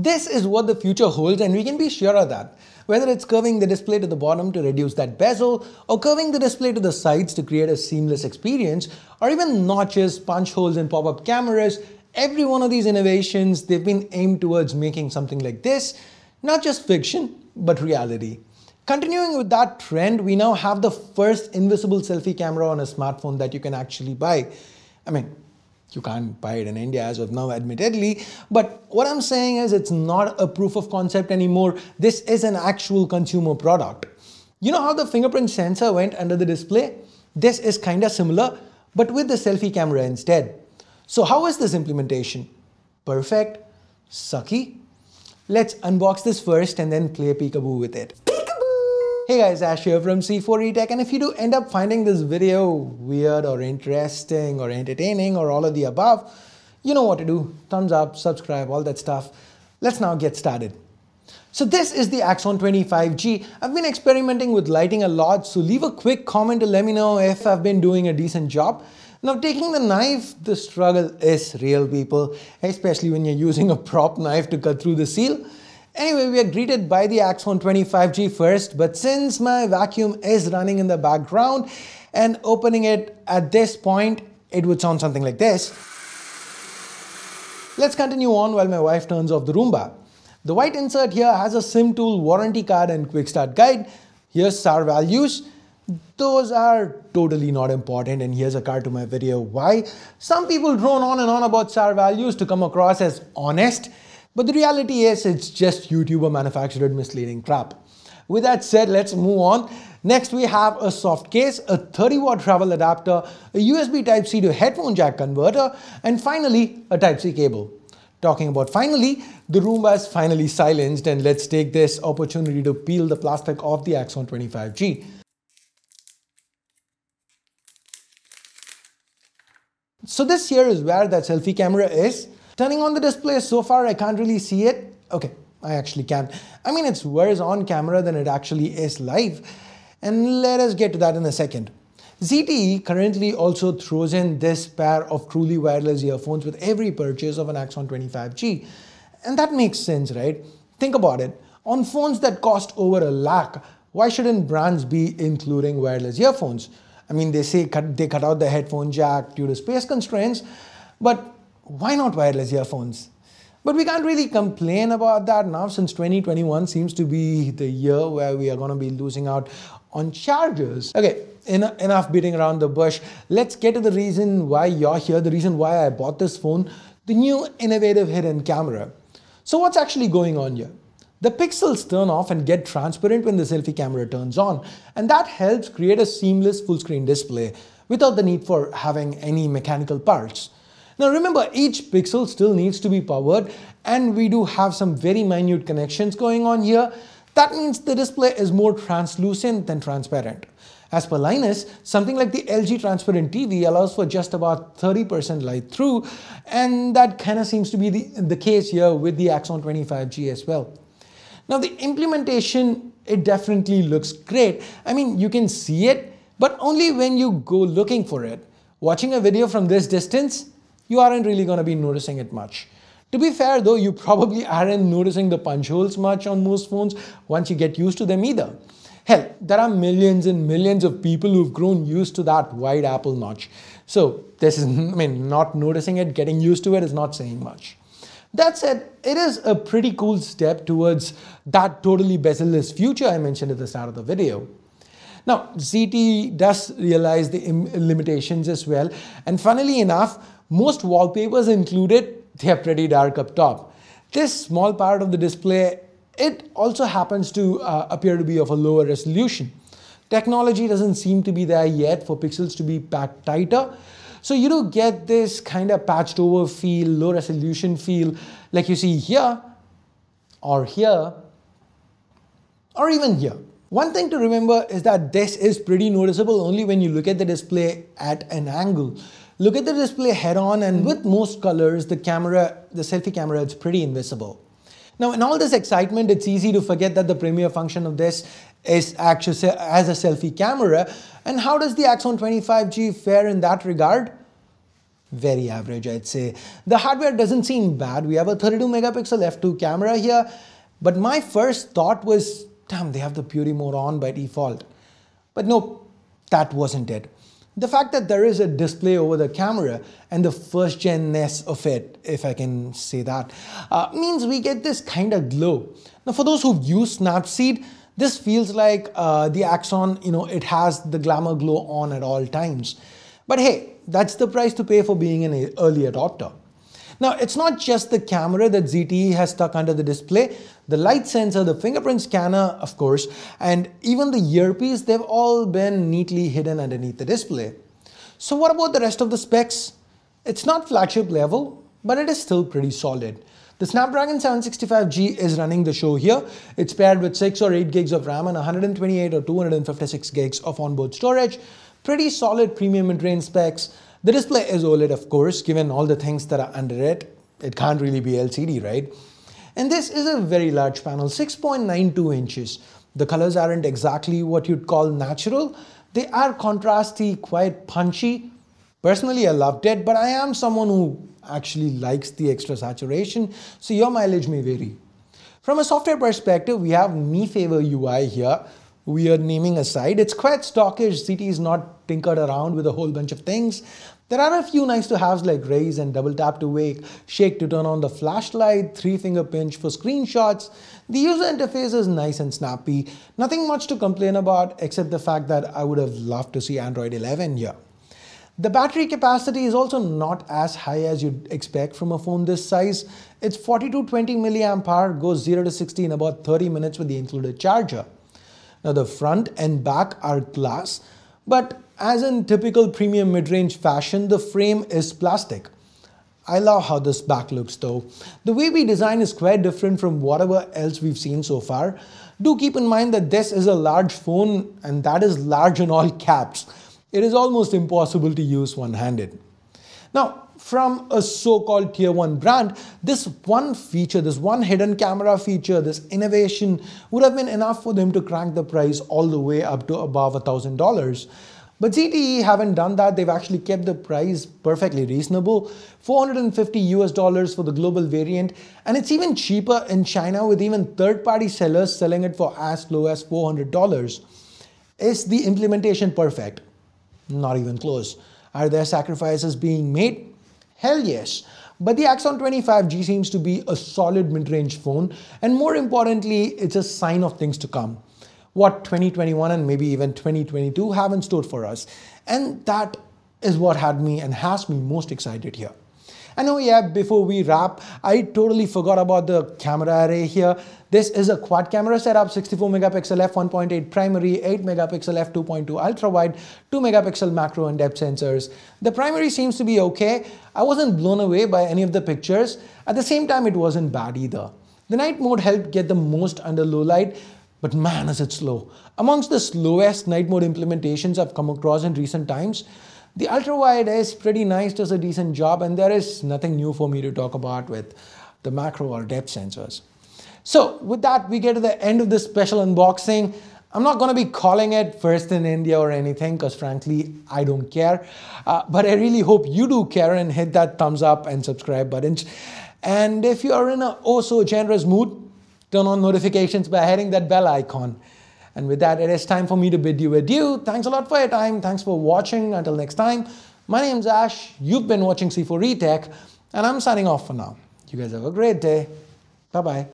This is what the future holds and we can be sure of that. Whether it's curving the display to the bottom to reduce that bezel, or curving the display to the sides to create a seamless experience, or even notches, punch holes and pop-up cameras, every one of these innovations, they've been aimed towards making something like this, not just fiction, but reality. Continuing with that trend, we now have the first invisible selfie camera on a smartphone that you can actually buy. I mean, you can't buy it in India as of now, admittedly. But what I'm saying is it's not a proof of concept anymore. This is an actual consumer product. You know how the fingerprint sensor went under the display? This is kind of similar, but with the selfie camera instead. So how is this implementation? Perfect? Sucky? Let's unbox this first and then play peekaboo with it. Hey guys, Ash here from C4ETech and if you do end up finding this video weird or interesting or entertaining or all of the above, you know what to do. Thumbs up, subscribe, all that stuff. Let's now get started. So this is the Axon 20 5G. I've been experimenting with lighting a lot, so leave a quick comment to let me know if I've been doing a decent job. Now taking the knife, the struggle is real people, especially when you're using a prop knife to cut through the seal. Anyway, we are greeted by the Axon 20 5G first, but since my vacuum is running in the background and opening it at this point, it would sound something like this. Let's continue on while my wife turns off the Roomba. The white insert here has a SIM tool, warranty card and quick start guide. Here's SAR values. Those are totally not important and here's a card to my video why. Some people drone on and on about SAR values to come across as honest but the reality is it's just YouTuber manufactured misleading crap. With that said, let's move on. Next, we have a soft case, a 30 watt travel adapter, a USB Type-C to headphone jack converter, and finally, a Type-C cable. Talking about finally, the Roomba is finally silenced and let's take this opportunity to peel the plastic off the Axon 20 5G. So this here is where that selfie camera is. Turning on the display, so far I can't really see it. Okay, I actually can. I mean, it's worse on camera than it actually is live. And let us get to that in a second. ZTE currently also throws in this pair of truly wireless earphones with every purchase of an Axon 20 5G. And that makes sense, right? Think about it. On phones that cost over a lakh, why shouldn't brands be including wireless earphones? I mean, they say cut, they cut out the headphone jack due to space constraints, but why not wireless earphones? But we can't really complain about that now since 2021 seems to be the year where we are going to be losing out on chargers. Okay, en enough beating around the bush. Let's get to the reason why you're here, the reason why I bought this phone, the new innovative hidden camera. So what's actually going on here? The pixels turn off and get transparent when the selfie camera turns on, and that helps create a seamless full screen display without the need for having any mechanical parts. Now remember, each pixel still needs to be powered and we do have some very minute connections going on here. That means the display is more translucent than transparent. As per Linus, something like the LG Transparent TV allows for just about 30% light through, and that kind of seems to be the, the case here with the Axon 20 5G as well. Now the implementation, it definitely looks great. I mean, you can see it, but only when you go looking for it. Watching a video from this distance, you aren't really going to be noticing it much. To be fair though, you probably aren't noticing the punch holes much on most phones once you get used to them either. Hell, there are millions and millions of people who've grown used to that wide apple notch. So this is, I mean, not noticing it, getting used to it is not saying much. That said, it is a pretty cool step towards that totally bezel-less future I mentioned at the start of the video. Now, ZTE does realize the limitations as well, and funnily enough, most wallpapers included, they are pretty dark up top. This small part of the display, it also happens to uh, appear to be of a lower resolution. Technology doesn't seem to be there yet for pixels to be packed tighter. So you do get this kind of patched over feel, low resolution feel, like you see here, or here, or even here. One thing to remember is that this is pretty noticeable only when you look at the display at an angle. Look at the display head on and with most colors, the camera, the selfie camera, it's pretty invisible. Now in all this excitement, it's easy to forget that the premier function of this is actually as a selfie camera. And how does the Axon 20 5G fare in that regard? very average, I'd say. The hardware doesn't seem bad. We have a 32 megapixel f2 camera here, but my first thought was, damn, they have the purity mode on by default. But no, that wasn't it. The fact that there is a display over the camera and the first genness of it, if I can say that, uh, means we get this kind of glow. Now for those who've used Snapseed, this feels like uh, the Axon, you know, it has the glamour glow on at all times. But hey, that's the price to pay for being an early adopter. Now, it's not just the camera that ZTE has stuck under the display. The light sensor, the fingerprint scanner, of course, and even the earpiece, they've all been neatly hidden underneath the display. So what about the rest of the specs? It's not flagship level, but it is still pretty solid. The Snapdragon 765G is running the show here. It's paired with 6 or 8 gigs of RAM and 128 or 256 gigs of onboard storage. Pretty solid premium mid-range specs. The display is OLED, of course, given all the things that are under it. It can't really be LCD, right? And this is a very large panel, 6.92 inches. The colors aren't exactly what you'd call natural. They are contrasty, quite punchy. Personally, I loved it, but I am someone who actually likes the extra saturation, so your mileage may vary. From a software perspective, we have MiFavor UI here, We are naming aside. It's quite stockish. ZTE is not tinkered around with a whole bunch of things. There are a few nice to haves like raise and double tap to wake, shake to turn on the flashlight, three finger pinch for screenshots. The user interface is nice and snappy. Nothing much to complain about except the fact that I would have loved to see Android 11 here. The battery capacity is also not as high as you'd expect from a phone this size. It's 4220 milliamp hour, goes 0 to 60 in about 30 minutes with the included charger. Now the front and back are glass, but as in typical premium mid-range fashion, the frame is plastic. I love how this back looks though. The way we design is quite different from whatever else we've seen so far. Do keep in mind that this is a large phone and that is large in all caps. It is almost impossible to use one-handed. Now, from a so-called tier one brand, this one feature, this one hidden camera feature, this innovation would have been enough for them to crank the price all the way up to above a $1,000. But ZTE haven't done that. They've actually kept the price perfectly reasonable. 450 US dollars for the global variant. And it's even cheaper in China with even third-party sellers selling it for as low as $400. Is the implementation perfect? Not even close. Are there sacrifices being made? Hell yes. But the Axon 20 5G seems to be a solid mid-range phone and more importantly, it's a sign of things to come. What 2021 and maybe even 2022 have in store for us. And that is what had me and has me most excited here. And oh yeah, before we wrap, I totally forgot about the camera array here. This is a quad camera setup, 64 megapixel f1.8 primary, 8 megapixel f2.2 ultra wide, 2 megapixel macro and depth sensors. The primary seems to be okay. I wasn't blown away by any of the pictures. At the same time, it wasn't bad either. The night mode helped get the most under low light, but man is it slow. Amongst the slowest night mode implementations I've come across in recent times, the ultra wide is pretty nice, does a decent job, and there is nothing new for me to talk about with the macro or depth sensors. So with that, we get to the end of this special unboxing. I'm not going to be calling it first in India or anything because frankly, I don't care. Uh, but I really hope you do care and hit that thumbs up and subscribe button. And if you are in a oh so generous mood, turn on notifications by hitting that bell icon. And with that, it is time for me to bid you adieu. Thanks a lot for your time. Thanks for watching. Until next time, my name's Ash. You've been watching C4ETech, and I'm signing off for now. You guys have a great day. Bye bye.